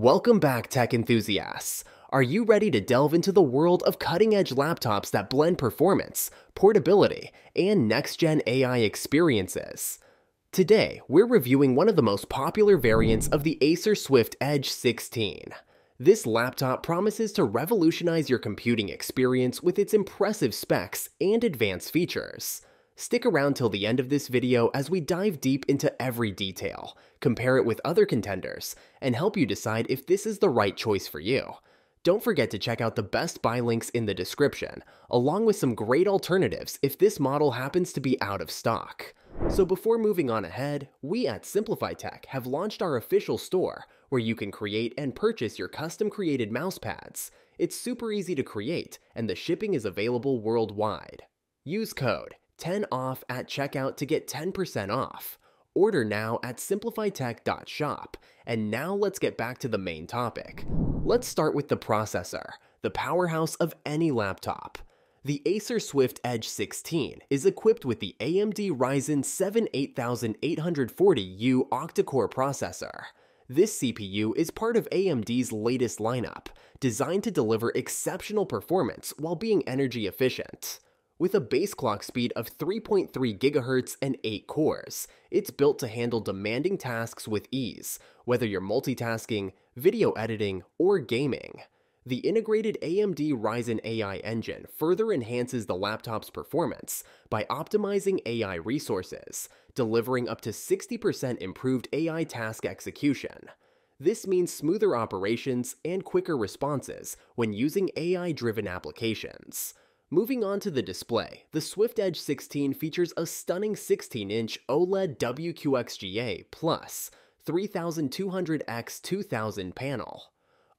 Welcome back, tech enthusiasts. Are you ready to delve into the world of cutting edge laptops that blend performance, portability, and next gen AI experiences? Today, we're reviewing one of the most popular variants of the Acer Swift Edge 16. This laptop promises to revolutionize your computing experience with its impressive specs and advanced features. Stick around till the end of this video as we dive deep into every detail, compare it with other contenders, and help you decide if this is the right choice for you. Don't forget to check out the best buy links in the description, along with some great alternatives if this model happens to be out of stock. So before moving on ahead, we at Simplify Tech have launched our official store where you can create and purchase your custom created mousepads. It's super easy to create, and the shipping is available worldwide. Use code 10 off at checkout to get 10% off. Order now at simplifytech.shop. And now let's get back to the main topic. Let's start with the processor, the powerhouse of any laptop. The Acer Swift Edge 16 is equipped with the AMD Ryzen 7 8840U octa-core processor. This CPU is part of AMD's latest lineup, designed to deliver exceptional performance while being energy efficient. With a base clock speed of 3.3 GHz and 8 cores, it's built to handle demanding tasks with ease, whether you're multitasking, video editing, or gaming. The integrated AMD Ryzen AI engine further enhances the laptop's performance by optimizing AI resources, delivering up to 60% improved AI task execution. This means smoother operations and quicker responses when using AI-driven applications. Moving on to the display, the Swift Edge 16 features a stunning 16-inch OLED WQXGA Plus 3200x2000 panel.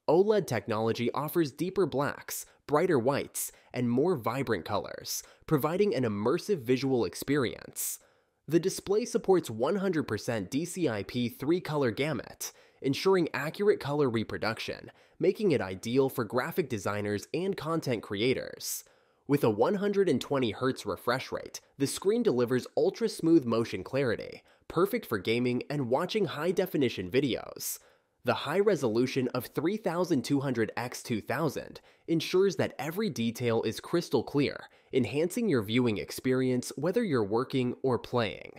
OLED technology offers deeper blacks, brighter whites, and more vibrant colors, providing an immersive visual experience. The display supports 100% DCI-P 3-color gamut, ensuring accurate color reproduction, making it ideal for graphic designers and content creators. With a 120Hz refresh rate, the screen delivers ultra-smooth motion clarity, perfect for gaming and watching high-definition videos. The high resolution of 3200x2000 ensures that every detail is crystal clear, enhancing your viewing experience whether you're working or playing.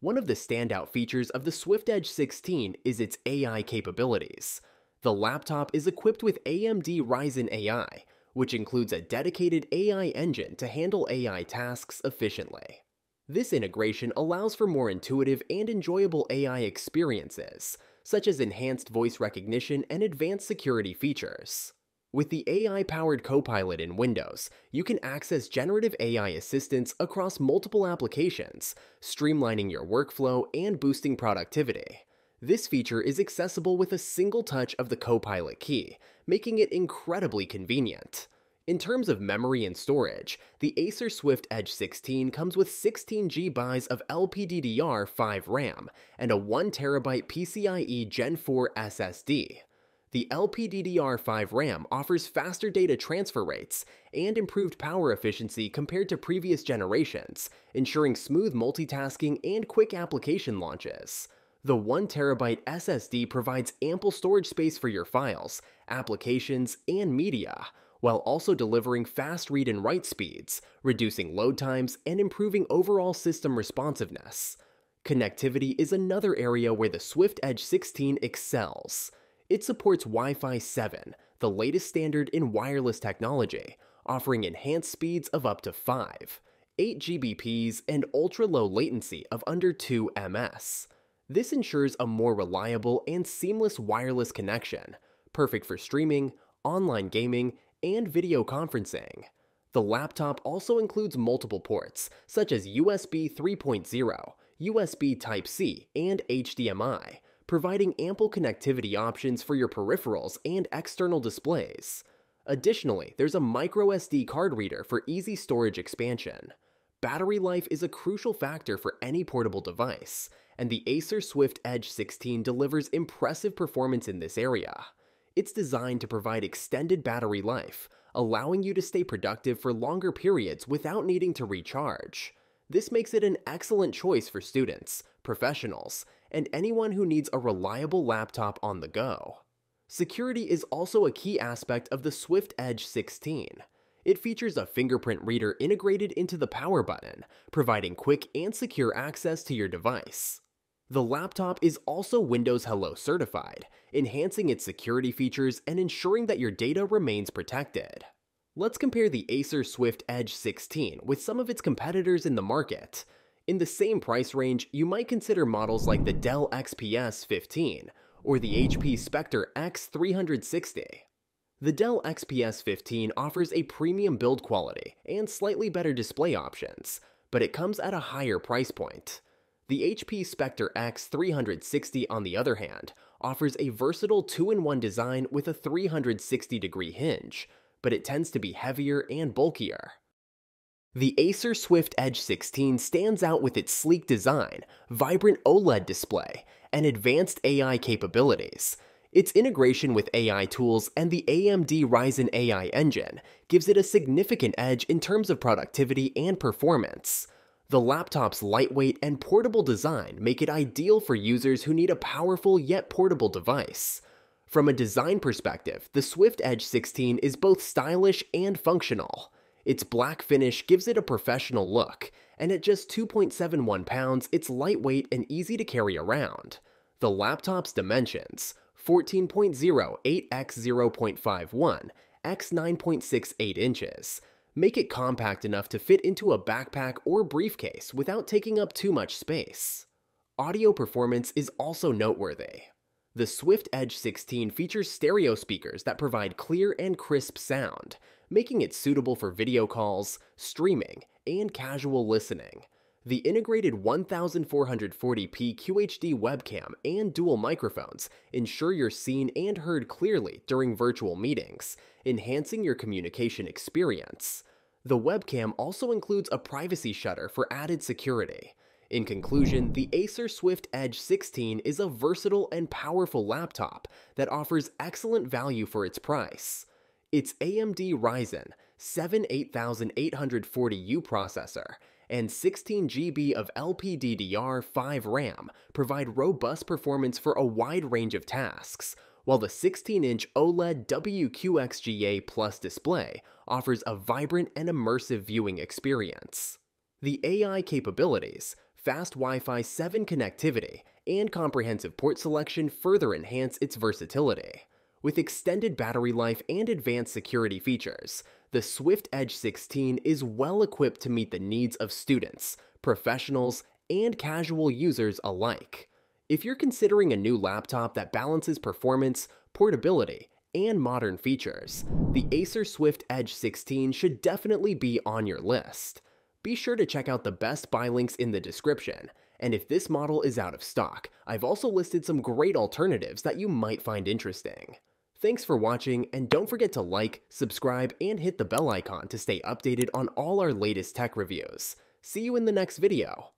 One of the standout features of the Swift Edge 16 is its AI capabilities. The laptop is equipped with AMD Ryzen AI, which includes a dedicated AI engine to handle AI tasks efficiently. This integration allows for more intuitive and enjoyable AI experiences, such as enhanced voice recognition and advanced security features. With the AI-powered Copilot in Windows, you can access generative AI assistance across multiple applications, streamlining your workflow and boosting productivity. This feature is accessible with a single touch of the Copilot key, making it incredibly convenient. In terms of memory and storage, the Acer Swift Edge 16 comes with 16GB of LPDDR5 RAM and a 1TB PCIe Gen 4 SSD. The LPDDR5 RAM offers faster data transfer rates and improved power efficiency compared to previous generations, ensuring smooth multitasking and quick application launches. The 1TB SSD provides ample storage space for your files, applications, and media, while also delivering fast read and write speeds, reducing load times, and improving overall system responsiveness. Connectivity is another area where the Swift Edge 16 excels. It supports Wi-Fi 7, the latest standard in wireless technology, offering enhanced speeds of up to 5, 8 Gbps, and ultra-low latency of under 2 ms. This ensures a more reliable and seamless wireless connection, perfect for streaming, online gaming, and video conferencing. The laptop also includes multiple ports, such as USB 3.0, USB Type-C, and HDMI, providing ample connectivity options for your peripherals and external displays. Additionally, there's a microSD card reader for easy storage expansion. Battery life is a crucial factor for any portable device, and the Acer Swift Edge 16 delivers impressive performance in this area. It's designed to provide extended battery life, allowing you to stay productive for longer periods without needing to recharge. This makes it an excellent choice for students, professionals, and anyone who needs a reliable laptop on the go. Security is also a key aspect of the Swift Edge 16. It features a fingerprint reader integrated into the power button, providing quick and secure access to your device. The laptop is also Windows Hello certified, enhancing its security features and ensuring that your data remains protected. Let's compare the Acer Swift Edge 16 with some of its competitors in the market. In the same price range, you might consider models like the Dell XPS 15 or the HP Spectre X360. The Dell XPS 15 offers a premium build quality and slightly better display options, but it comes at a higher price point. The HP Spectre X360, on the other hand, offers a versatile 2-in-1 design with a 360 degree hinge, but it tends to be heavier and bulkier. The Acer Swift Edge 16 stands out with its sleek design, vibrant OLED display, and advanced AI capabilities. Its integration with AI tools and the AMD Ryzen AI engine gives it a significant edge in terms of productivity and performance. The laptop's lightweight and portable design make it ideal for users who need a powerful yet portable device. From a design perspective, the Swift Edge 16 is both stylish and functional. Its black finish gives it a professional look, and at just 2.71 pounds, it's lightweight and easy to carry around. The laptop's dimensions 14.0 x 0.51 x 9.68 inches make it compact enough to fit into a backpack or briefcase without taking up too much space. Audio performance is also noteworthy. The Swift Edge 16 features stereo speakers that provide clear and crisp sound, making it suitable for video calls, streaming, and casual listening. The integrated 1440p QHD webcam and dual microphones ensure you're seen and heard clearly during virtual meetings, enhancing your communication experience. The webcam also includes a privacy shutter for added security. In conclusion, the Acer Swift Edge 16 is a versatile and powerful laptop that offers excellent value for its price. Its AMD Ryzen 7 8840U processor and 16GB of LPDDR5 RAM provide robust performance for a wide range of tasks, while the 16-inch OLED WQXGA Plus display offers a vibrant and immersive viewing experience. The AI capabilities, fast Wi-Fi 7 connectivity, and comprehensive port selection further enhance its versatility. With extended battery life and advanced security features, the Swift Edge 16 is well equipped to meet the needs of students, professionals, and casual users alike. If you're considering a new laptop that balances performance, portability, and modern features, the Acer Swift Edge 16 should definitely be on your list. Be sure to check out the best buy links in the description, and if this model is out of stock, I've also listed some great alternatives that you might find interesting. Thanks for watching, and don't forget to like, subscribe, and hit the bell icon to stay updated on all our latest tech reviews. See you in the next video.